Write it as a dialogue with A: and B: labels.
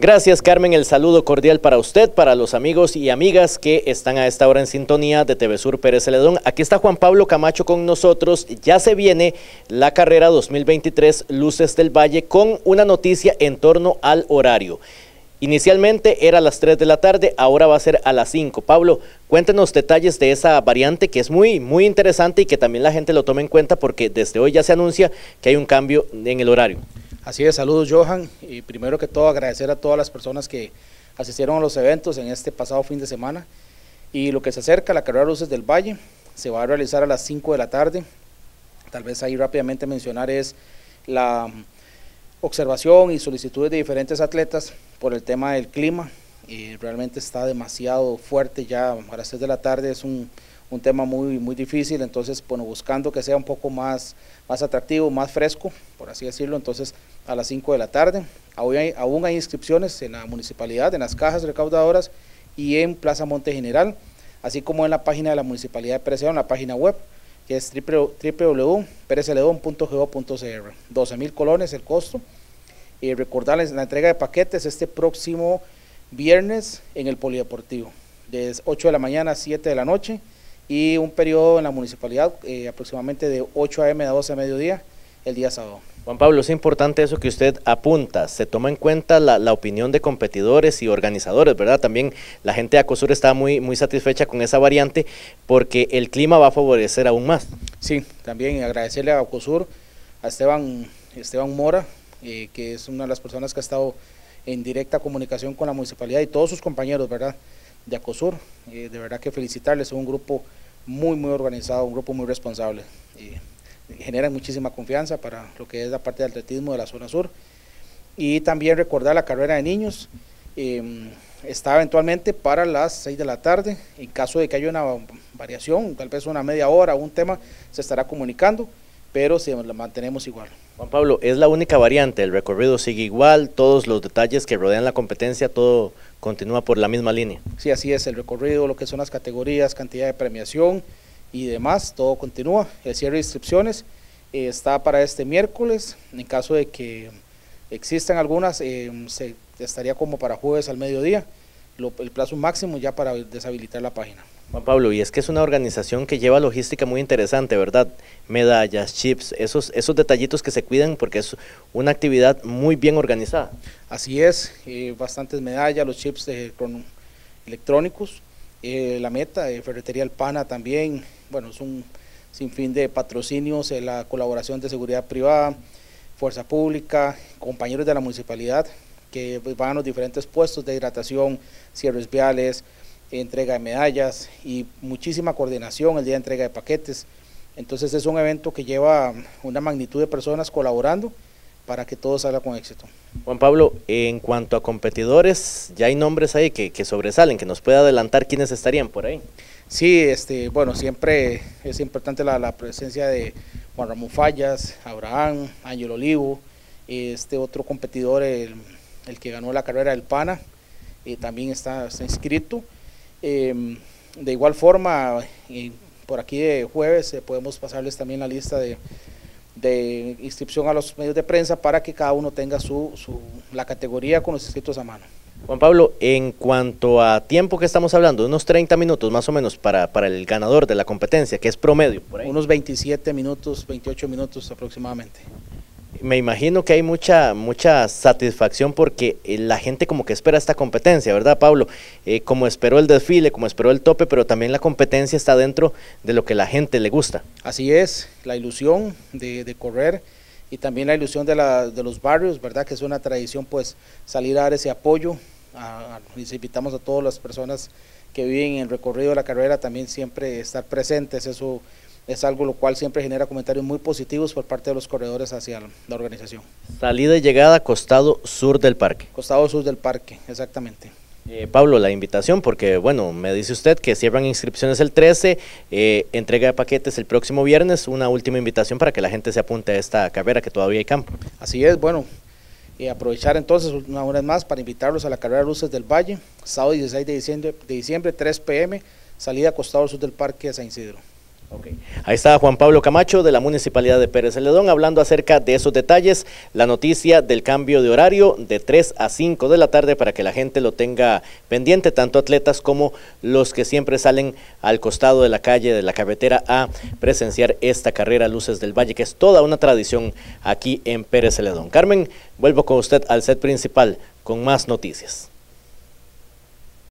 A: Gracias Carmen, el saludo cordial para usted, para los amigos y amigas que están a esta hora en sintonía de TV Sur Pérez Celedón. Aquí está Juan Pablo Camacho con nosotros. Ya se viene la carrera 2023 Luces del Valle con una noticia en torno al horario. Inicialmente era a las 3 de la tarde, ahora va a ser a las 5. Pablo, cuéntenos detalles de esa variante que es muy, muy interesante y que también la gente lo tome en cuenta porque desde hoy ya se anuncia que hay un cambio en el horario.
B: Así es, saludos Johan y primero que todo agradecer a todas las personas que asistieron a los eventos en este pasado fin de semana. Y lo que se acerca, la carrera Luces del Valle, se va a realizar a las 5 de la tarde, tal vez ahí rápidamente mencionar es la observación y solicitudes de diferentes atletas por el tema del clima, y realmente está demasiado fuerte ya a las 6 de la tarde, es un un tema muy, muy difícil, entonces bueno, buscando que sea un poco más, más atractivo, más fresco, por así decirlo, entonces a las 5 de la tarde. Aún hay, aún hay inscripciones en la municipalidad, en las cajas recaudadoras y en Plaza Monte General, así como en la página de la Municipalidad de Pérez en la página web, que es www.pereceledon.go.cr. 12 mil colones el costo. Y recordarles la entrega de paquetes este próximo viernes en el Polideportivo, de 8 de la mañana a 7 de la noche y un periodo en la municipalidad eh, aproximadamente de 8 a.m. a 12 a mediodía el día sábado.
A: Juan Pablo, es importante eso que usted apunta, se toma en cuenta la, opinión de competidores y organizadores, ¿verdad? También la gente de Acosur está muy, muy satisfecha con esa variante porque el clima va a favorecer aún más.
B: Sí, también agradecerle a Acosur, a Esteban, Esteban Mora, eh, que es una de las personas que ha estado en directa comunicación con la municipalidad y todos sus compañeros, ¿verdad? De Acosur, eh, de verdad que felicitarles, es un grupo muy, muy organizado, un grupo muy responsable. Y genera muchísima confianza para lo que es la parte de atletismo de la zona sur. Y también recordar la carrera de niños. Em, está eventualmente para las 6 de la tarde. En caso de que haya una variación, tal vez una media hora, un tema, se estará comunicando, pero si la mantenemos igual.
A: Juan Pablo, es la única variante, el recorrido sigue igual, todos los detalles que rodean la competencia, todo continúa por la misma línea.
B: Sí, así es, el recorrido, lo que son las categorías, cantidad de premiación y demás, todo continúa. El cierre de inscripciones eh, está para este miércoles, en caso de que existan algunas, eh, se estaría como para jueves al mediodía, el plazo máximo ya para deshabilitar la página.
A: Juan Pablo, y es que es una organización que lleva logística muy interesante, ¿verdad? Medallas, chips, esos, esos detallitos que se cuidan porque es una actividad muy bien organizada.
B: Así es, eh, bastantes medallas, los chips electrónicos, eh, la meta, eh, Ferretería El Pana también, bueno, es un sinfín de patrocinios, la colaboración de seguridad privada, fuerza pública, compañeros de la municipalidad que van a los diferentes puestos de hidratación, cierres viales, entrega de medallas y muchísima coordinación el día de entrega de paquetes. Entonces es un evento que lleva una magnitud de personas colaborando para que todo salga con éxito.
A: Juan Pablo, en cuanto a competidores, ya hay nombres ahí que, sobresalen, que nos puede adelantar quiénes estarían por ahí.
B: Sí, este, bueno, siempre es importante la, presencia de Juan Ramón Fallas, Abraham, Ángel Olivo, este otro competidor, el, que ganó la carrera del PANA, eh, también está, está inscrito. Em, de igual forma, por aquí de jueves eh, podemos pasarles también la lista de, inscripción a los medios de prensa para que cada uno tenga su, la categoría con los inscritos a mano.
A: Juan Pablo, en cuanto a tiempo que estamos hablando, unos 30 minutos más o menos para, para el ganador de la competencia, que es promedio.
B: Unos 27 minutos, 28 minutos aproximadamente
A: me imagino que hay mucha, mucha satisfacción porque eh, la gente como que espera esta competencia, ¿verdad, Pablo? Eh, como esperó el desfile, como esperó el tope, pero también la competencia está dentro de lo que la gente le gusta.
B: Así es, la ilusión de, correr y también la ilusión de, la, de, los barrios, ¿verdad? Que es una tradición, pues, salir a dar ese apoyo. A, invitamos a todas las personas que viven en el recorrido de la carrera también siempre estar presentes, eso es algo lo cual siempre genera comentarios muy positivos por parte de los corredores hacia la organización.
A: Salida y llegada costado sur del parque.
B: Costado sur del parque, exactamente.
A: Eh, Pablo, la invitación, porque bueno, me dice usted que cierran inscripciones el 13, eh, entrega de paquetes el próximo viernes, una última invitación para que la gente se apunte a esta carrera que todavía hay campo.
B: Así es, bueno, y aprovechar entonces una vez más para invitarlos a la carrera Luces del Valle, sábado 16 de diciembre, de diciembre 3 pm, salida costado sur del parque de San Isidro.
A: Ahí está Juan Pablo Camacho de la Municipalidad de Pérez Celedón hablando acerca de esos detalles, la noticia del cambio de horario de 3 a 5 de la tarde para que la gente lo tenga pendiente, tanto atletas como los que siempre salen al costado de la calle, de la carretera a presenciar esta carrera Luces del Valle, que es toda una tradición aquí en Pérez Celedón. Carmen, vuelvo con usted al set principal con más noticias.